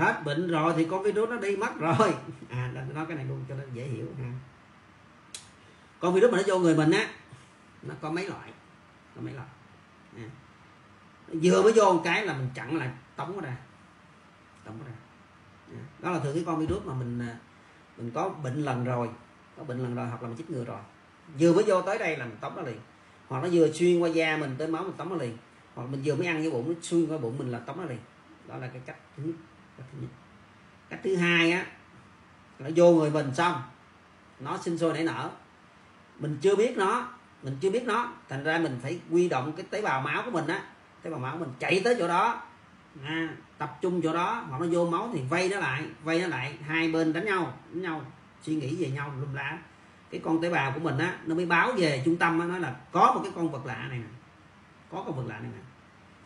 hết bệnh rồi thì con virus nó đi mất rồi. À nói cái này luôn cho nó dễ hiểu. Ha con virus mà nó vô người mình á nó có mấy loại có mấy loại. À. vừa mới vô một cái là mình chặn lại tống nó ra tống nó ra. À. đó là thường cái con virus mà mình à, mình có bệnh lần rồi có bệnh lần rồi hoặc là mình chích ngừa rồi. Vừa mới vô tới đây là mình tống nó liền. Hoặc nó vừa xuyên qua da mình tới máu mình tống nó liền. Hoặc mình vừa mới ăn vô bụng nó xuyên qua bụng mình là tống nó liền. Đó là cái cách thứ nhất cách thứ, hai á nó vô người mình xong nó sinh sôi nảy nở. Mình chưa biết nó mình chưa biết nó thành ra mình phải quy động cái tế bào máu của mình á. Tế bào máu của mình chạy tới chỗ đó à, tập trung chỗ đó hoặc nó vô máu thì vây nó lại vây nó lại. Hai bên đánh nhau đánh nhau suy nghĩ về nhau lùm lá cái con tế bào của mình á nó mới báo về trung tâm á nói là có một cái con vật lạ này nè. Có con vật lạ này nè.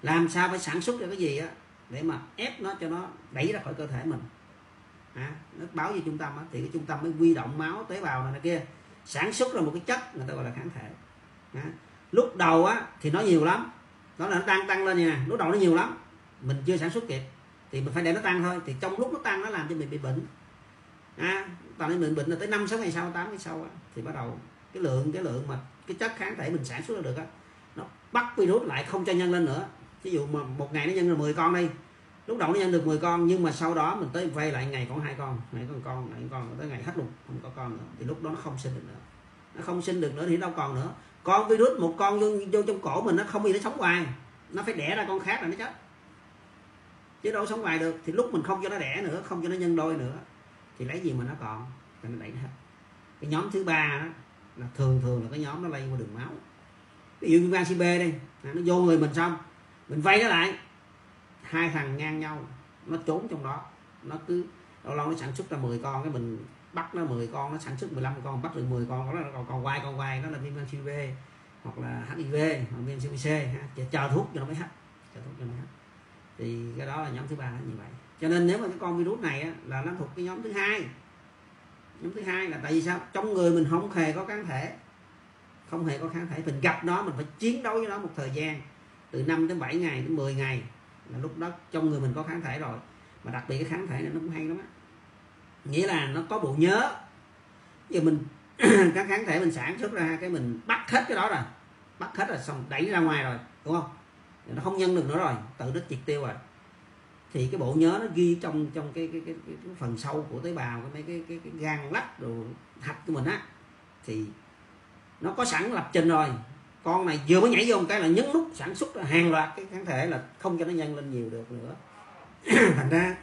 Làm sao phải sản xuất ra cái gì á? Để mà ép nó cho nó đẩy ra khỏi cơ thể mình. À, nó báo về trung tâm á thì cái trung tâm mới quy động máu tế bào này, này kia sản xuất ra một cái chất người ta gọi là kháng thể. À, lúc đầu á thì nó nhiều lắm. Đó là nó đang tăng lên nha lúc đầu nó nhiều lắm. Mình chưa sản xuất kịp thì mình phải để nó tăng thôi. Thì trong lúc nó tăng nó làm cho mình bị bệnh. À, tạo nên mình bệnh là tới năm sáu ngày sau tám ngày sau á, thì bắt đầu cái lượng cái lượng mà cái chất kháng thể mình sản xuất ra được á nó bắt virus lại không cho nhân lên nữa ví dụ mà một ngày nó nhân được 10 con đi lúc đầu nó nhân được 10 con nhưng mà sau đó mình tới vay lại ngày còn hai con ngày còn con ngày còn tới ngày hết luôn không có con nữa. Thì lúc đó nó không sinh được nữa. Nó không sinh được nữa thì đâu còn nữa. Con virus một con vô, vô trong cổ mình nó không gì nó sống hoài. Nó phải đẻ ra con khác là nó chết. Chứ đâu sống hoài được. Thì lúc mình không cho nó đẻ nữa không cho nó nhân đôi nữa thì lấy gì mà nó còn? Thì nó đẩy hết. Cái nhóm thứ ba đó là thường thường là cái nhóm nó lây qua đường máu. Ví dụ như gan C B đây nó vô người mình xong mình vay nó lại. Hai thằng ngang nhau nó trốn trong đó. Nó cứ lâu lâu nó sản xuất ra 10 con cái mình bắt nó 10 con nó sản xuất 15 con bắt được 10 con đó là còn còn quay con quay đó là viêm gan B hoặc là HIV hoặc viêm siêu ha. Chờ, chờ thuốc cho nó mới hết chờ thuốc cho nó mới hết thì cái đó là nhóm thứ ba là như vậy. Cho nên nếu mà cái con virus này á, là nó thuộc cái nhóm thứ hai. Nhóm thứ hai là tại vì sao? Trong người mình không hề có kháng thể. Không hề có kháng thể. Mình gặp nó mình phải chiến đấu với nó một thời gian từ 5 đến 7 ngày đến 10 ngày là lúc đó trong người mình có kháng thể rồi. Mà đặc biệt cái kháng thể này nó cũng hay lắm á. Nghĩa là nó có bộ nhớ. Giờ mình các kháng thể mình sản xuất ra cái mình bắt hết cái đó rồi. Bắt hết rồi xong đẩy ra ngoài rồi đúng không? Nó không nhân được nữa rồi tự nó triệt tiêu rồi. Thì cái bộ nhớ nó ghi trong trong cái cái, cái, cái, cái phần sâu của tế bào cái mấy cái, cái, cái gan lách rồi hạch của mình á. Thì nó có sẵn lập trình rồi con này vừa mới nhảy vô một cái là nhấn nút sản xuất hàng loạt cái kháng thể là không cho nó nhân lên nhiều được nữa. Thành ra